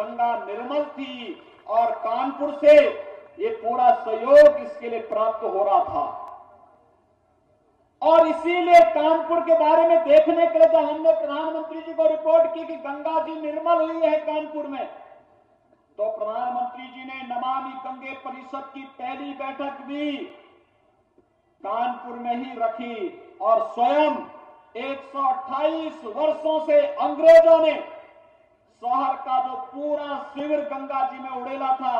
गंगा निर्मल थी और कानपुर से ये पूरा सहयोग इसके लिए प्राप्त हो रहा था। और इसीलिए कानपुर के बारे में देखने के लिए जब हमने प्रधानमंत्री जी को रिपोर्ट की कि गंगा जी निर्मल हुई है कानपुर में। तो प्रधानमंत्री जी ने नमामि गंगे परिषद की पहली बैठक भी कानपुर में ही रखी और स्वयं 128 वर्षों से अंग्रेज़ों ने शहर का जो पूरा शिविर गंगा जी में उड़ेला था,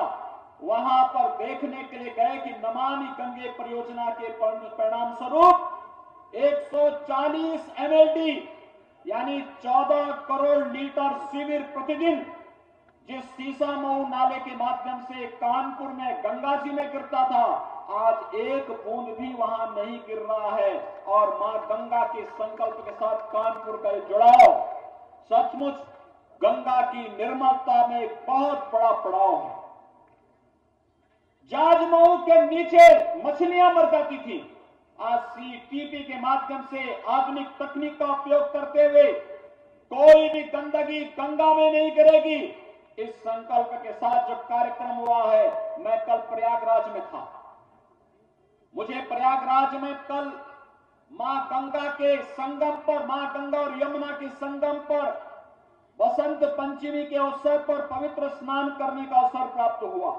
वहाँ पर देखने के लिए गए कि नमामि गंगे परियोजना के परिणाम स्वरूप 140 एमएलडी यानी 14 करोड़ लीटर शिविर प्रतिदिन, जिस सीसा मऊ नाले के माध्यम से कानपुर में गंगा जी में गिरता था, आज एक बूंद भी वहाँ नहीं गिर रहा है। और माँ गंगा के संकल्प के साथ कानपुर का जुड़ाव सचमुच गंगा की निर्मलता में बहुत बड़ा पड़ाव है। जाजमऊ के नीचे मछलियाँ मर जाती थी। आज सीटीपी के माध्यम से आधुनिक तकनीक का उपयोग करते हुए कोई भी गंदगी गंगा में नहीं करेगी इस संकल्प के साथ जो कार्यक्रम हुआ है, मैं कल प्रयागराज में था। मुझे प्रयागराज में कल माँ गंगा के संगम पर, माँ गंगा और यमुना के संगम पर बसंत पंचमी के अवसर पर पवित्र स्नान करने का अवसर प्राप्त हुआ।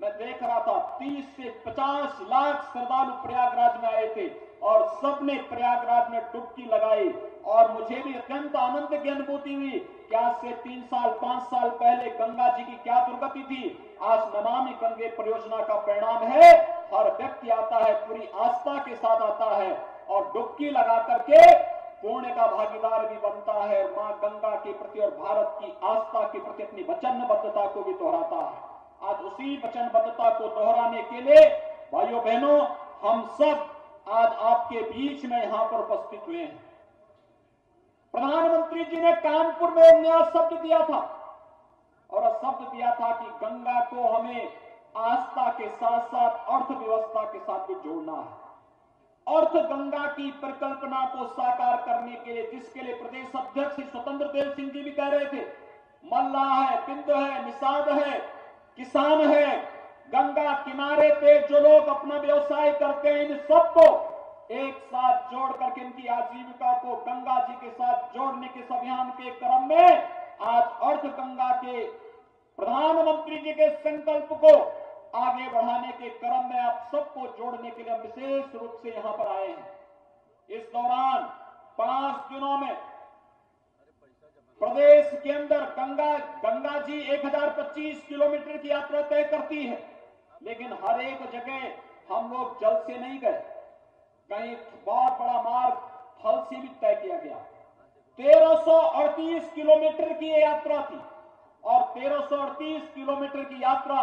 मैं देख रहा था 30 से 50 लाख श्रद्धालु प्रयागराज में आए थे और सबने प्रयागराज में डुबकी लगाई और मुझे भी अत्यंत आनंद की अनुभूति हुई। कि आज से तीन साल, पाँच साल पहले गंगा जी की क्या दुर्गति थी? आज नमामि गंगे परियोजना का परिणाम है, हर व्यक्ति आता है, पूरी आस्था के साथ आता है और डुबकी लगा करके पुण्य का भागीदार भी बनता है। माँ गंगा के प्रति और भारत की आस्था के प्रति अपनी वचनबद्धता को भी दोहराता है। आज उसी वचनबद्धता को दोहराने के लिए, भाइयों बहनों, हम सब आज आपके बीच में यहाँ पर उपस्थित हुए हैं। प्रधानमंत्री जी ने कानपुर में नया शब्द दिया था। और शब्द दिया था कि गंगा को हमें आस्था के साथ साथ अर्थव्यवस्था के साथ भी जोड़ना है। अर्थ गंगा की परिकल्पना को साकार करने के लिए, जिसके लिए प्रदेश अध्यक्ष स्वतंत्र देव सिंह जी भी कह रहे थे, मल्ला है बिंद है, निषाद है, किसान है, गंगा किनारे पे जो लोग अपना व्यवसाय करते हैं, इन सबको एक साथ जोड़ करके, इनकी आजीविका को गंगा जी के साथ जोड़ने के अभियान के क्रम में आज अर्थ गंगा के प्रधानमंत्री जी के संकल्प को आगे बढ़ाने के क्रम में आप सबको जोड़ने के लिए विशेष रूप से यहाँ पर आए हैं। इस दौरान पाँच दिनों में प्रदेश के अंदर गंगा गंगा जी 1025 किलोमीटर की यात्रा तय करती है, लेकिन हर एक जगह हम लोग जल से नहीं गए। कहीं बहुत बड़ा मार्ग थल से भी तय किया गया। 1338 किलोमीटर की यात्रा थी और 1338 किलोमीटर की यात्रा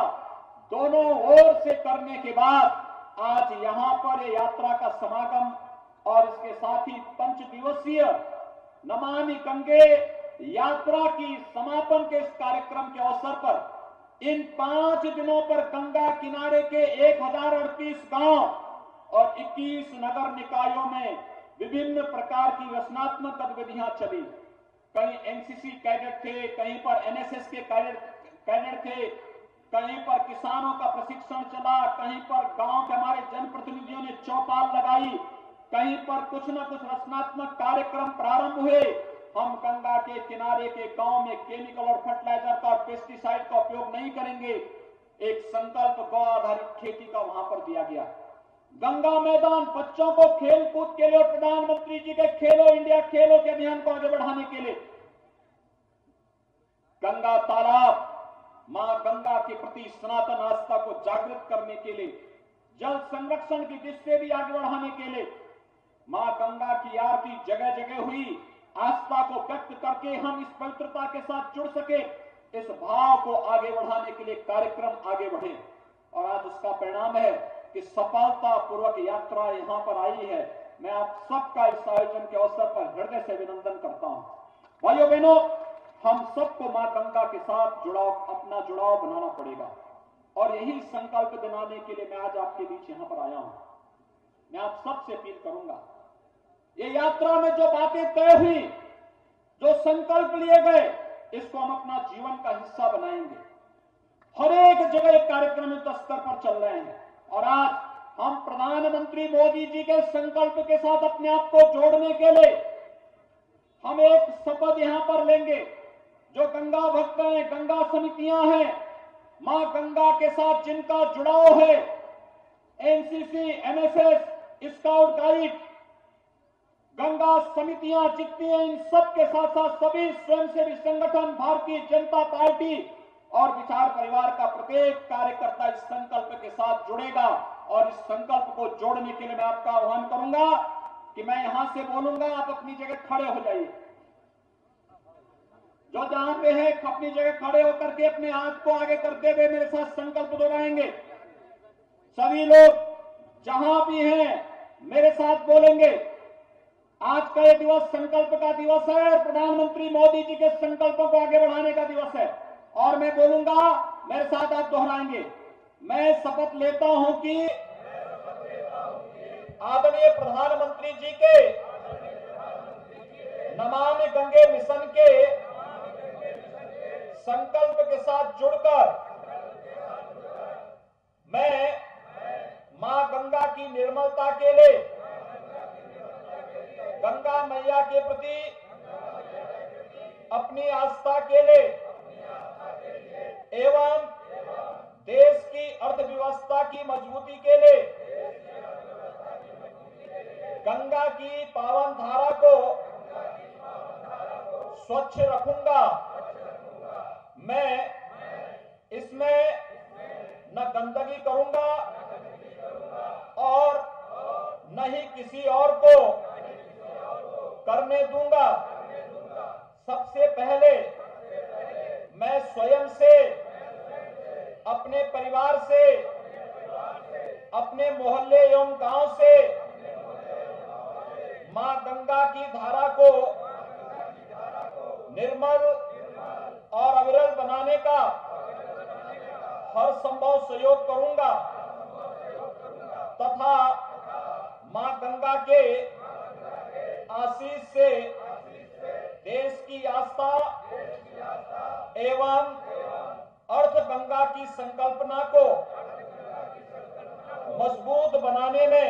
दोनों ओर से करने के बाद आज यहाँ पर यात्रा का समागम और इसके साथ ही पंच दिवसीय नमामि गंगे यात्रा की समापन के इस कार्यक्रम के अवसर पर इन पाँच दिनों पर गंगा किनारे के एक हज़ार अड़तीस गाँव और 21 नगर निकायों में विभिन्न प्रकार की रचनात्मक गतिविधियाँ चली। कहीं एनसीसी कैडेट थे, कहीं पर एनएसएस के कैडेट थे कहीं पर किसानों का प्रशिक्षण चला, कहीं पर गाँव के हमारे जनप्रतिनिधियों ने चौपाल लगाई, कहीं पर कुछ न कुछ रचनात्मक कार्यक्रम प्रारंभ हुए। हम गंगा के किनारे के गाँव में केमिकल और फर्टिलाइज़र का और पेस्टिसाइड का उपयोग नहीं करेंगे। एक संकल्प गौ आधारित खेती का वहाँ पर दिया गया। गंगा मैदान बच्चों को खेल कूद के लिए और प्रधानमंत्री जी के खेलो, इंडिया खेलो के अभियान को आगे बढ़ाने के लिए। गंगा तालाब माँ गंगा के प्रति सनातन आस्था को जागृत करने के लिए, जल संरक्षण की दृष्टि भी आगे बढ़ाने के लिए, माँ गंगा की आरती जगह जगह हुई, आस्था को व्यक्त करके हम इस पवित्रता के साथ जुड़ सके, इस भाव को आगे बढ़ाने के लिए कार्यक्रम आगे बढ़े। और आज उसका परिणाम है कि सफलता पूर्वक यात्रा यहाँ पर आई है। मैं आप सबका इस आयोजन के अवसर पर हृदय से अभिनंदन करता हूँ। भाइयों बहनों हम सबको माँ गंगा के साथ जुड़ाव, अपना जुड़ाव बनाना पड़ेगा। और यही संकल्प दिलाने के लिए मैं आज आपके बीच यहाँ पर आया हूँ। मैं आप सबसे अपील करूँगा, ये यात्रा में जो बातें तय हुई, जो संकल्प लिए गए, इसको हम अपना जीवन का हिस्सा बनाएँगे। हर एक जगह एक कार्यक्रम युद्ध स्तर पर चल रहे हैं। और आज हम प्रधानमंत्री मोदी जी के संकल्प के साथ अपने आप को जोड़ने के लिए हम एक शपथ यहाँ पर लेंगे। जो गंगा भक्त हैं, गंगा समितियाँ हैं, माँ गंगा के साथ जिनका जुड़ाव है NCC NSS scout guide Ganga समितियाँ जितनी हैं, इन सब के साथ साथ सभी स्वयंसेवी संगठन, भारतीय जनता पार्टी और विचार परिवार का प्रत्येक कार्यकर्ता इस संकल्प के साथ जुड़ेगा और इस संकल्प को जोड़ने के लिए मैं आपका आह्वान करूँगा कि मैं यहाँ से बोलूँगा, आप अपनी जगह खड़े हो जाइए। जो जहाँ पे है, अपनी जगह खड़े होकर के अपने हाथ को आगे करते हुए मेरे साथ संकल्प दोहराएँगे। सभी लोग जहाँ भी हैं, मेरे साथ बोलेंगे, आज का ये दिवस संकल्प का दिवस है प्रधानमंत्री मोदी जी के संकल्पों को आगे बढ़ाने का दिवस है। और मैं बोलूँगा, मेरे साथ आप दोहराएँगे। मैं शपथ लेता हूँ कि आदरणीय प्रधानमंत्री जी के नमामि गंगे मिशन के संकल्प के साथ जुड़कर मैं माँ गंगा की निर्मलता के लिए गंगा मैया के प्रति अपनी आस्था के लिए एवं देश की अर्थव्यवस्था की मजबूती के लिए गंगा की पावन धारा को स्वच्छ रखूँगा। मैं इसमें न गंदगी करूँगा और न ही किसी और को करने दूँगा। सबसे पहले मैं स्वयं से, अपने परिवार से, अपने मोहल्ले एवं गाँव से माँ गंगा की धारा को निर्मल और अविरल बनाने का हर संभव सहयोग करूँगा। तथा माँ गंगा के आशीष से देश की आस्था एवं अर्थ गंगा की संकल्पना को मज़बूत बनाने में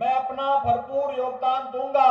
मैं अपना भरपूर योगदान दूँगा।